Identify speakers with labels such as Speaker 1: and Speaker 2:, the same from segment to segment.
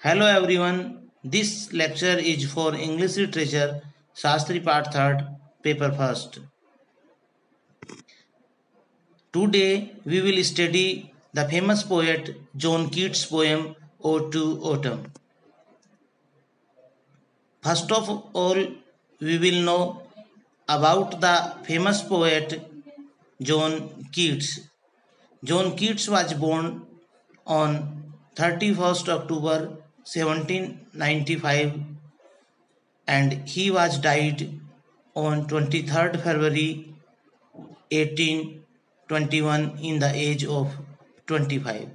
Speaker 1: Hello everyone. This lecture is for English literature, Shastri Part 3rd, paper 1st. Today we will study the famous poet John Keats' poem Ode to Autumn. First of all, we will know about the famous poet John Keats. John Keats was born on 31st October 1795 and he was died on 23rd February 1821 in the age of 25.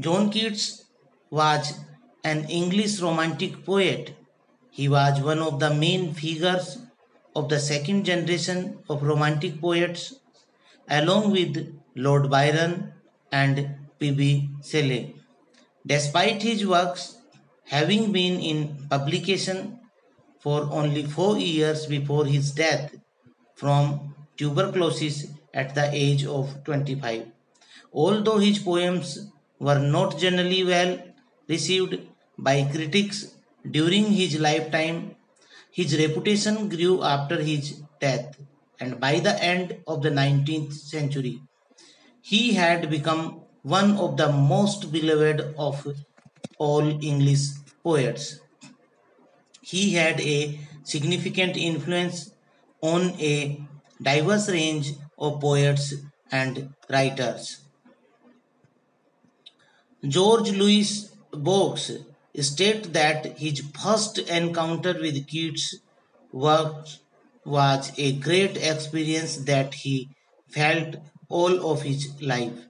Speaker 1: John Keats was an English romantic poet. He was one of the main figures of the second generation of romantic poets along with Lord Byron and P.B. Shelley. Despite his works having been in publication for only four years before his death from tuberculosis at the age of 25. Although his poems were not generally well received by critics during his lifetime, his reputation grew after his death, and by the end of the 19th century, he had become one of the most beloved of all English poets. He had a significant influence on a diverse range of poets and writers. Jorge Luis Borges states that his first encounter with Keats' works was a great experience that he felt all of his life.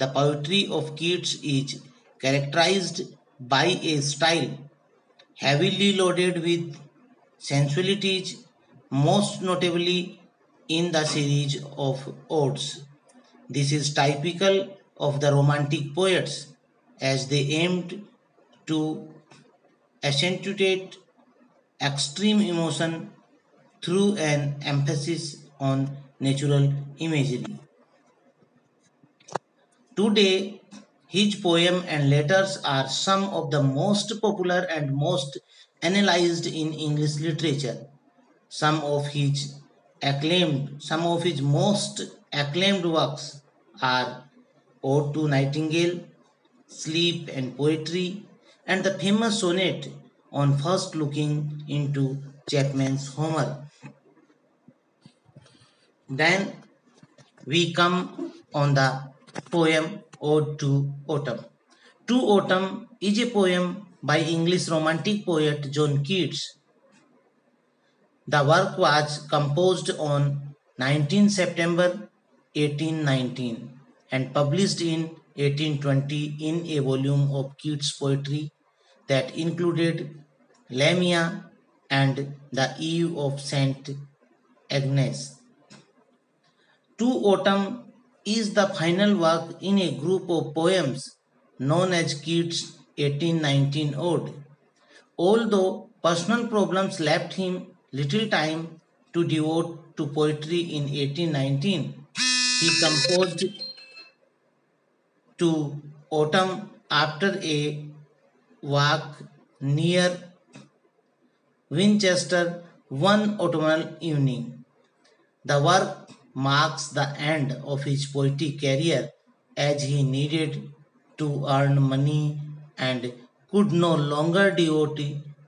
Speaker 1: The poetry of Keats is characterized by a style heavily loaded with sensualities, most notably in the series of odes. This is typical of the Romantic poets as they aimed to accentuate extreme emotion through an emphasis on natural imagery. Today, his poem and letters are some of the most popular and most analyzed in English literature. Some of his acclaimed, some of his most acclaimed works are Ode to Nightingale, Sleep and Poetry, and the famous sonnet on first looking into Chapman's Homer. Then we come on the poem Ode to Autumn. To Autumn is a poem by English romantic poet John Keats. The work was composed on 19 September 1819 and published in 1820 in a volume of Keats' poetry that included Lamia and the Eve of Saint Agnes. To Autumn is the final work in a group of poems known as Keats' 1819 Ode. Although personal problems left him little time to devote to poetry in 1819, he composed to autumn after a walk near Winchester one autumnal evening. The work marks the end of his poetic career as he needed to earn money and could no longer devote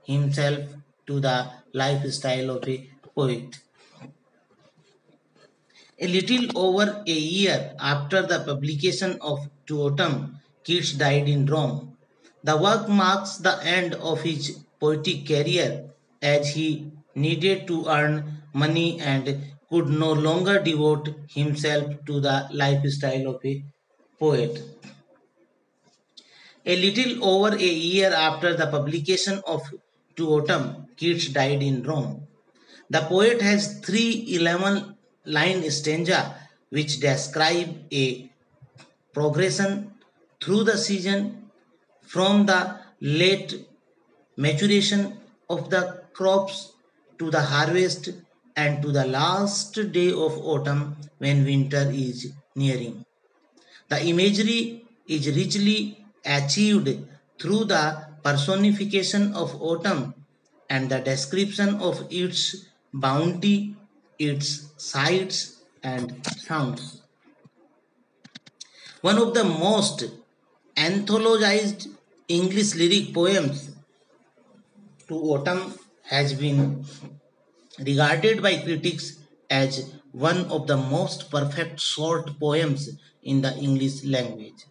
Speaker 1: himself to the lifestyle of a poet. A little over a year after the publication of To Autumn, Keats died in Rome. The work marks the end of his poetic career as he needed to earn money and could no longer devote himself to the lifestyle of a poet. A little over a year after the publication of To Autumn, Keats died in Rome. The poet has three 11 line stanza which describe a progression through the season from the late maturation of the crops to the harvest and to the last day of autumn when winter is nearing. The imagery is richly achieved through the personification of autumn and the description of its bounty, its sights and sounds. One of the most anthologized English lyric poems to autumn has been regarded by critics as one of the most perfect short poems in the English language.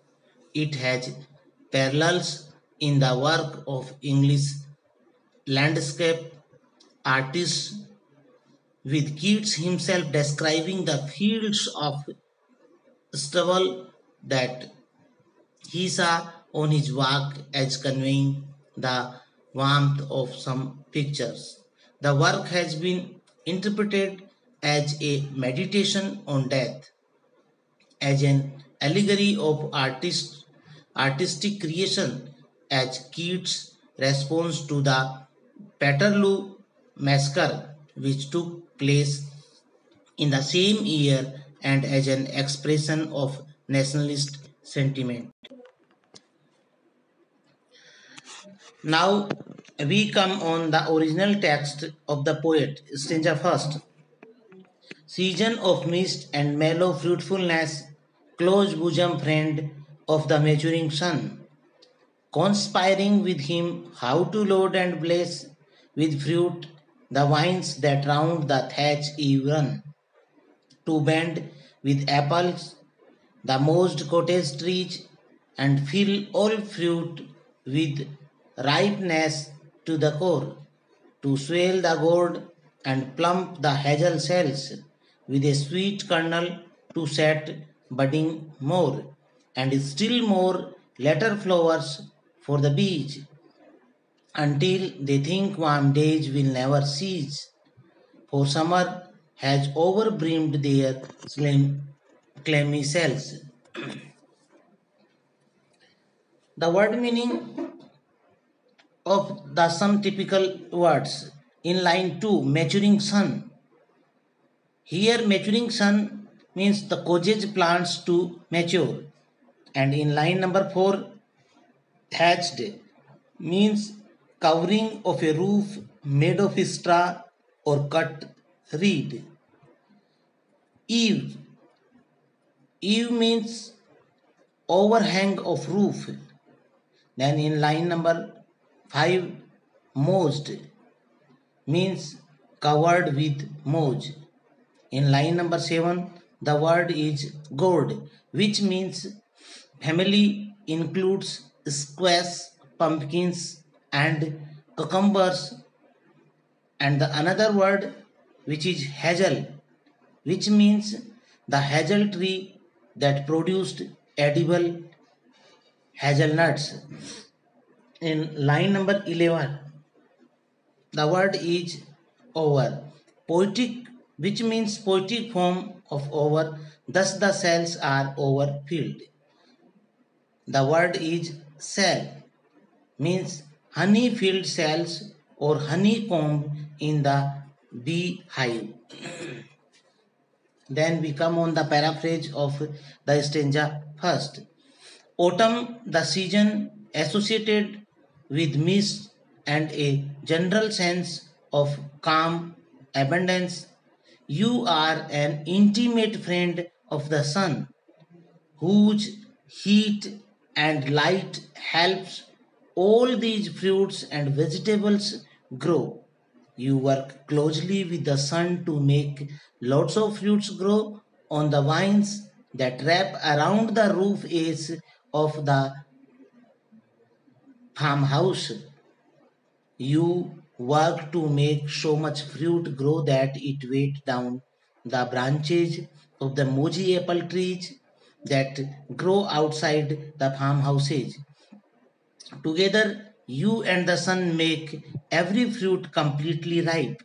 Speaker 1: It has parallels in the work of English landscape artists with Keats himself describing the fields of stubble that he saw on his walk as conveying the warmth of some pictures. The work has been interpreted as a meditation on death, as an allegory of artist, artistic creation, as Keats' response to the Peterloo massacre, which took place in the same year and as an expression of nationalist sentiment. Now we come on the original text of the poet, stanza first. Season of mist and mellow fruitfulness, close bosom friend of the maturing sun, conspiring with him how to load and bless with fruit the vines that round the thatch eve run, to bend with apples the most cottage trees and fill all fruit with ripeness to the core, to swell the gourd and plump the hazel cells with a sweet kernel to set budding more, and still more later flowers for the bees until they think warm days will never cease, for summer has overbrimmed their slim, clammy cells. the word meaning of the some typical words in line 2 maturing sun here maturing sun means the cottage plants to mature. And in line number 4 thatched means covering of a roof made of straw or cut reed. Eave. Eave means overhang of roof. Then in line number 5 mosed means covered with moss. In line number 7, the word is gourd, which means family includes squash, pumpkins, and cucumbers. And the another word, which is hazel, which means the hazel tree that produced edible hazelnuts. In line number 11, the word is over. Poetic which means poetic form of over, thus the cells are overfilled. The word is cell, means honey filled cells or honeycomb in the bee hive. then we come on the paraphrase of the stanza first. Autumn, the season associated with mist and a general sense of calm, abundance, you are an intimate friend of the sun, whose heat and light helps all these fruits and vegetables grow. You work closely with the sun to make lots of fruits grow on the vines that wrap around the roof edge of the farmhouse. You work to make so much fruit grow that it weight down the branches of the moji apple trees that grow outside the farmhouses. Together, you and the sun make every fruit completely ripe.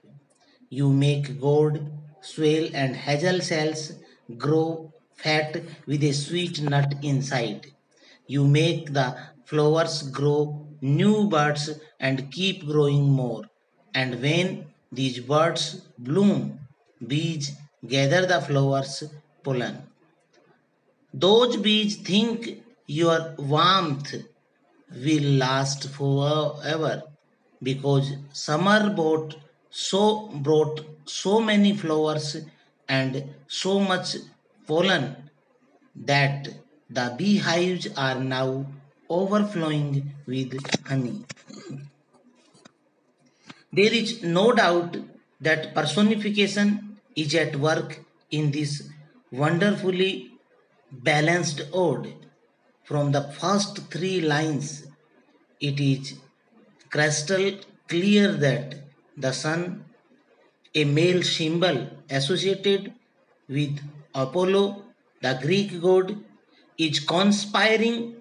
Speaker 1: You make gourd, swale, and hazel cells grow fat with a sweet nut inside. You make the flowers grow new buds and keep growing more. And when these buds bloom, bees gather the flowers pollen. Those bees think your warmth will last forever because summer brought so brought so many flowers and so much pollen that the beehives are now overflowing with honey. There is no doubt that personification is at work in this wonderfully balanced ode. From the first three lines, it is crystal clear that the sun, a male symbol associated with Apollo, the Greek god, is conspiring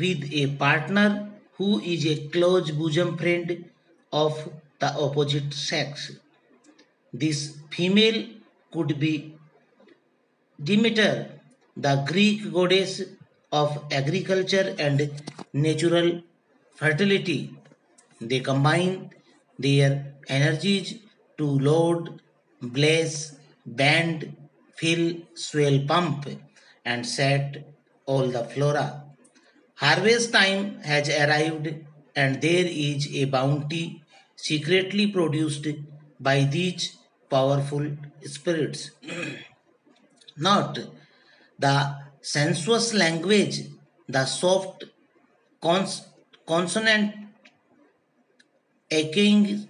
Speaker 1: with a partner who is a close bosom friend of the opposite sex. This female could be Demeter, the Greek goddess of agriculture and natural fertility. They combine their energies to load, blaze, bend, fill, swell, pump, and set all the flora. Harvest time has arrived, and there is a bounty secretly produced by these powerful spirits. Not the sensuous language, the soft cons- consonant echoing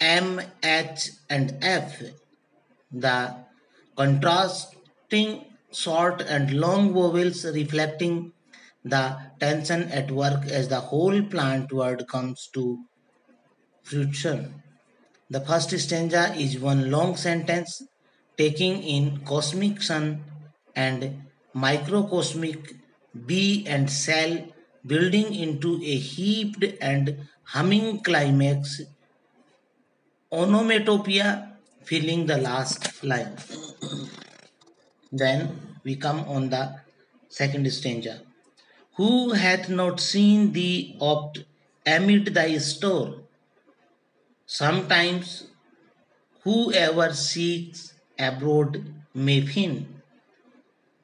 Speaker 1: M, H, and F, the contrasting short and long vowels reflecting the tension at work as the whole plant word comes to fruition. The first stanza is one long sentence taking in cosmic sun and microcosmic bee and cell building into a heaped and humming climax onomatopoeia filling the last line then we come on the second stanza who hath not seen thee oft amid thy store? Sometimes whoever seeks abroad may find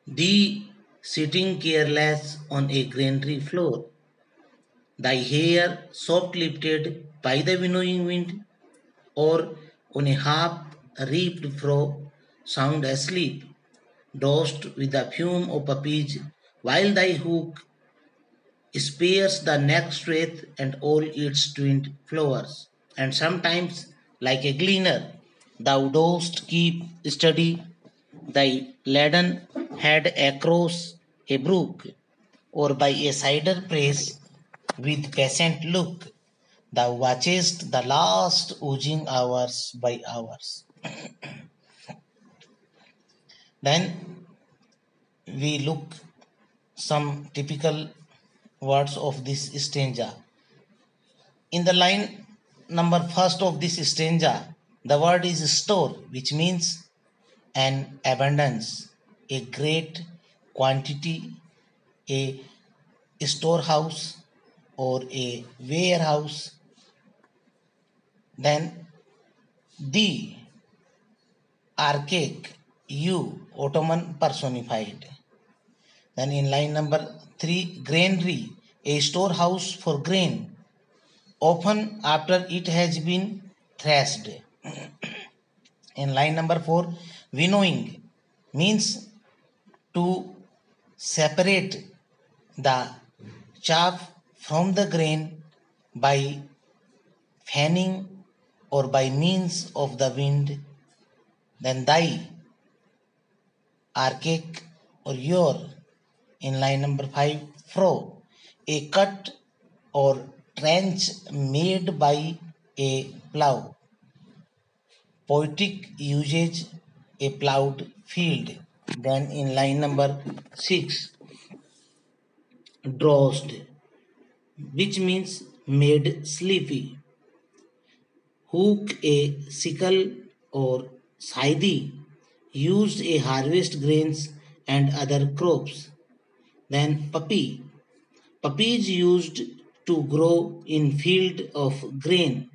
Speaker 1: thee sitting careless on a granary floor, thy hair soft lifted by the winnowing wind, or on a half reaped fro, sound asleep, dosed with the fume of poppies, while thy hook spares the next wreath and all its twinned flowers. And sometimes, like a gleaner, thou dost keep steady thy laden head across a brook, or by a cider press with patient look, thou watchest the last oozing hours by hours. then we look some typical words of this stanza. In the line number first of this stanza, the word is store, which means an abundance, a great quantity, a storehouse or a warehouse. Then the archaic, you, autumn personified. Then in line number three, granary, a storehouse for grain, often after it has been threshed. in line number four, winnowing means to separate the chaff from the grain by fanning or by means of the wind, then thy archaic or your in line number five fro a cut or trench made by a plow. Poetic usage a plowed field. Then in line number 6 drowsed which means made sleepy. Hook a sickle or scythe used a harvest grains and other crops then puppy. Puppies used to grow in field of grain.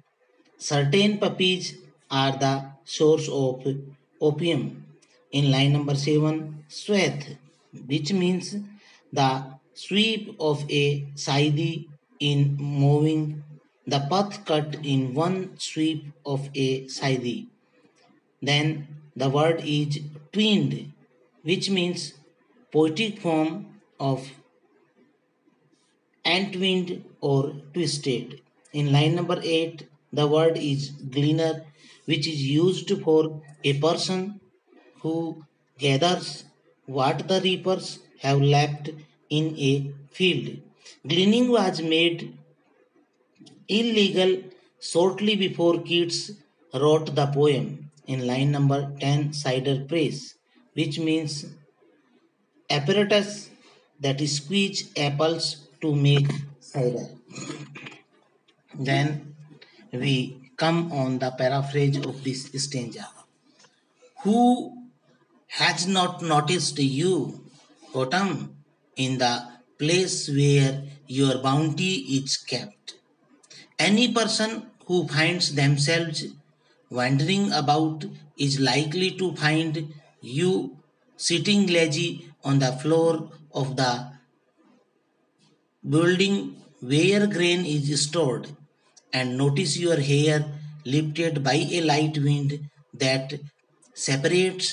Speaker 1: Certain puppies are the source of opium. In line number 7 sweat which means the sweep of a scythe in mowing, the path cut in one sweep of a scythe. Then the word is twinned, which means poetic form of entwined or twisted. In line number 8, the word is gleaner, which is used for a person who gathers what the reapers have left in a field. Gleaning was made illegal shortly before Keats wrote the poem in line number 10 cider press, which means apparatus that squeeze apples to make cider. Then we come on the paraphrase of this stanza. Who has not noticed you, autumn, in the place where your bounty is kept? Any person who finds themselves wandering about is likely to find you sitting lazy on the floor of the building where grain is stored and notice your hair lifted by a light wind that separates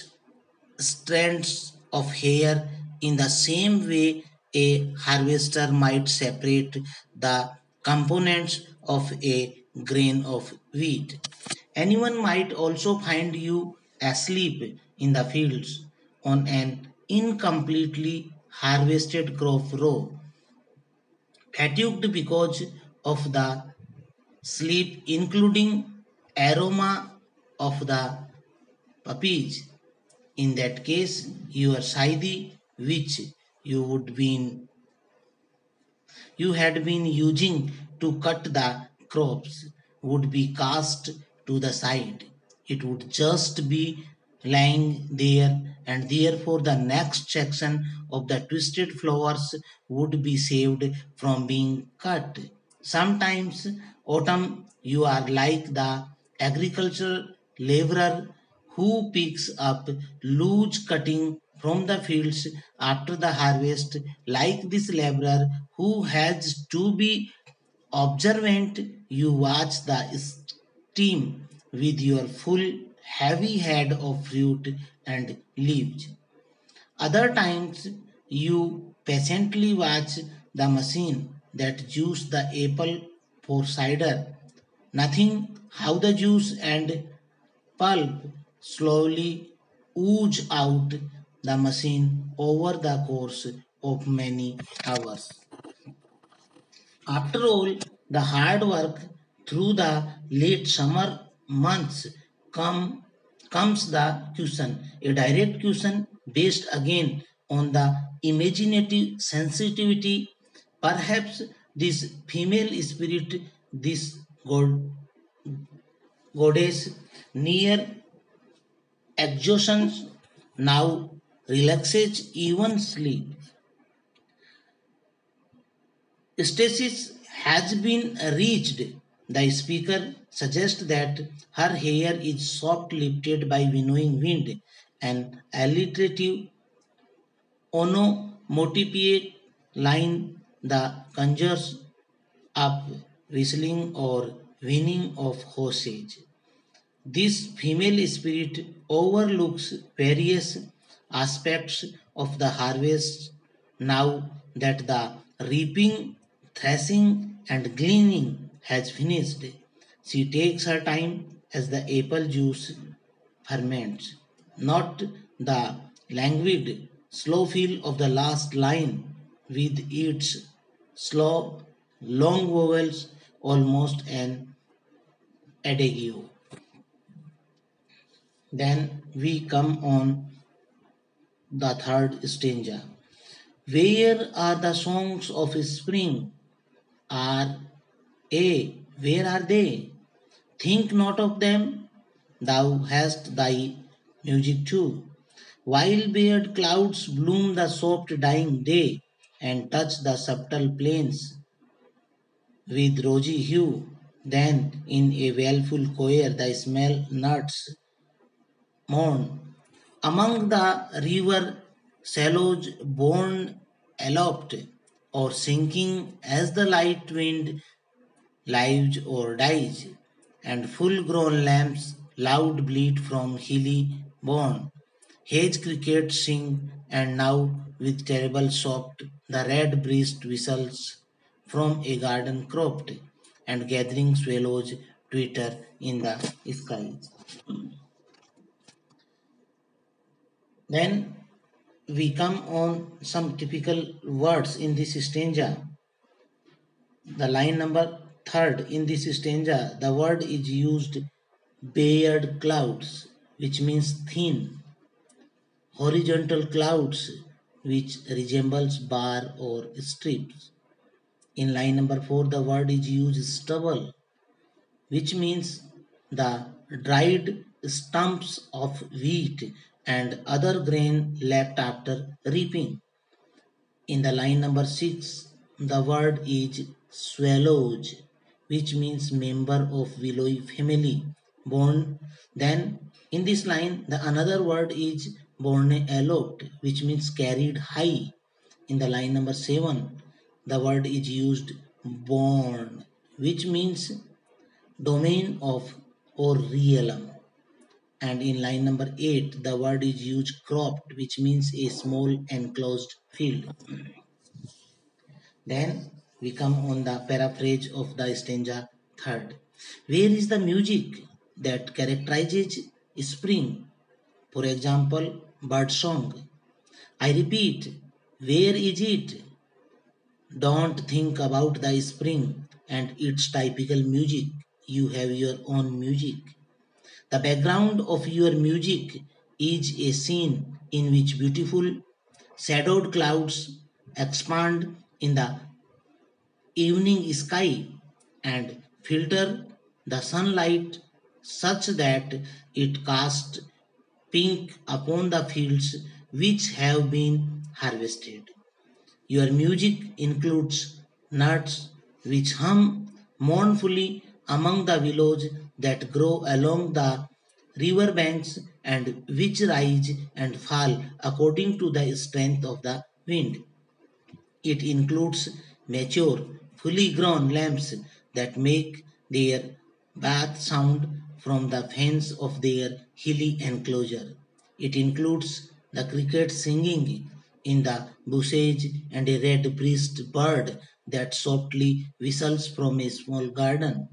Speaker 1: strands of hair in the same way a harvester might separate the components of a grain of wheat. Anyone might also find you asleep in the fields on an incompletely harvested crop row, fatigued because of the sleep, including aroma of the puppies. In that case, your scythe, which you would been you had been using to cut the crops, would be cast to the side. It would just be lying there, and therefore the next section of the twisted flowers would be saved from being cut. Sometimes, autumn, you are like the agricultural laborer who picks up loose cutting from the fields after the harvest, like this laborer who has to be observant, you watch the steam with your full heavy head of fruit and leaves. Other times, you patiently watch the machine that juice the apple for cider, nothing how the juice and pulp slowly ooze out the machine over the course of many hours. After all, the hard work through the late summer months come, comes the question, a direct question based again on the imaginative sensitivity. Perhaps this female spirit, this god, goddess, near exhaustion now relaxes even sleep. Stasis has been reached. The speaker suggests that her hair is soft lifted by winnowing wind, an alliterative onomatopoeic line the conjures up whistling or winning of horses. This female spirit overlooks various aspects of the harvest now that the reaping, threshing, and gleaning has finished. She takes her time as the apple juice ferments, not the languid, slow feel of the last line with its slow, long vowels, almost an adagio. Then we come on the third stanza. Where are the songs of spring? Are a where are they? Think not of them. Thou hast thy music too. While beard clouds bloom the soft dying day and touch the subtle plains with rosy hue, then in a wailful choir the smell nuts mourn. Among the river shallows born aloft, or sinking as the light wind lives or dies, and full grown lambs loud bleat from hilly bourne. Hedge crickets sing, and now with terrible soft the red breast whistles from a garden cropped, and gathering swallows twitter in the skies. Then we come on some typical words in this stanza. The line number third in this stanza, the word is used bared clouds, which means thin, horizontal clouds, which resembles bar or strips. In line number four, the word is used stubble, which means the dried stumps of wheat and other grain left after reaping. In the line number 6, the word is swallows, which means member of willowy family. Born then in this line, the another word is borne aloft, which means carried high. In the line number 7, the word is used born, which means domain of or realm and in line number 8 the word is used cropped which means a small enclosed field then we come on the paraphrase of the stanza third. Where is the music that characterizes spring? For example bird song. I repeat where is it? Don't think about the spring and its typical music. You have your own music. The background of your music is a scene in which beautiful shadowed clouds expand in the evening sky and filter the sunlight such that it casts pink upon the fields which have been harvested. Your music includes notes which hum mournfully among the willows that grow along the river banks and which rise and fall according to the strength of the wind. It includes mature, fully grown lambs that make their bath sound from the fence of their hilly enclosure. It includes the cricket singing in the bushes and a red-breasted bird that softly whistles from a small garden.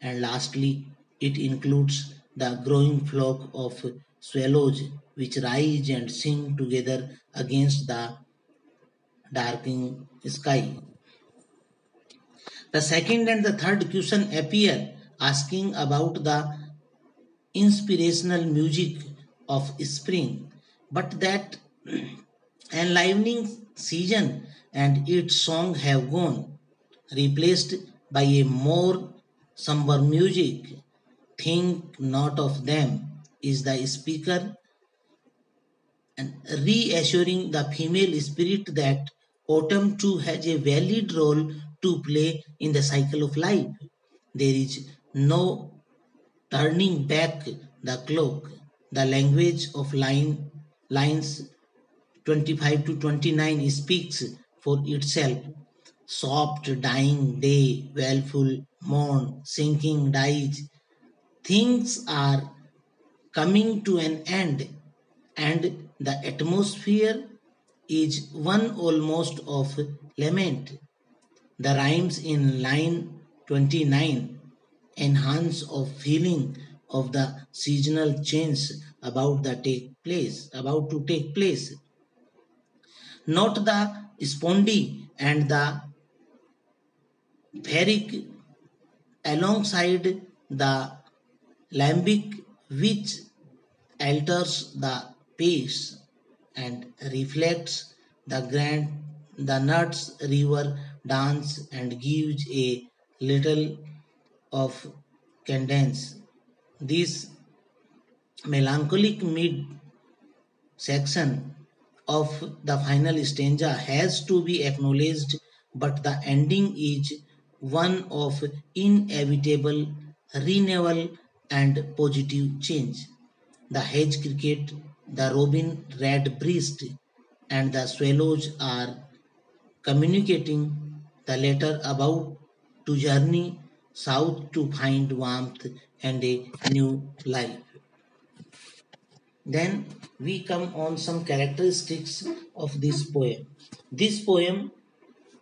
Speaker 1: And lastly, it includes the growing flock of swallows which rise and sing together against the darkening sky. The second and the third question appear asking about the inspirational music of spring, but that enlivening season and its song have gone, replaced by a more somber music. Think not of them is the speaker and reassuring the female spirit that autumn too has a valid role to play in the cycle of life. There is no turning back the clock. The language of line lines 25 to 29 speaks for itself. Soft dying day, wailful morn, sinking dies, things are coming to an end and the atmosphere is one almost of lament. The rhymes in line 29 enhance of feeling of the seasonal change about the take place about to take place. Not the spondee and the pyrrhic alongside the iambic which alters the pace and reflects the grand the nuts river dance and gives a little of cadence this melancholic mid section of the final stanza has to be acknowledged but the ending is one of inevitable renewal and positive change. The hedge cricket, the robin red breast, and the swallows are communicating the letter about to journey south to find warmth and a new life. Then we come on some characteristics of this poem. This poem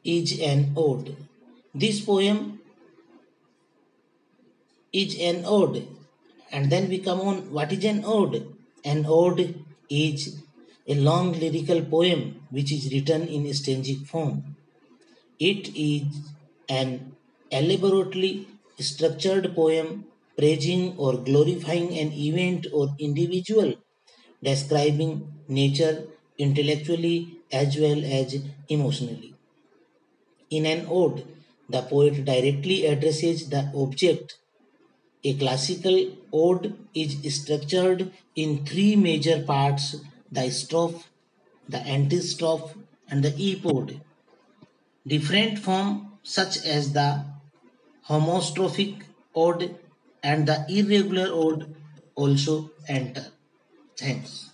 Speaker 1: is an ode. This poem is an ode. And then we come on what is an ode? An ode is a long lyrical poem which is written in stanzic form. It is an elaborately structured poem praising or glorifying an event or individual describing nature intellectually as well as emotionally. In an ode, the poet directly addresses the object. A classical ode is structured in three major parts the strophe, the antistrophe, and the epode. Different forms such as the homostrophic ode and the irregular ode also enter. Thanks.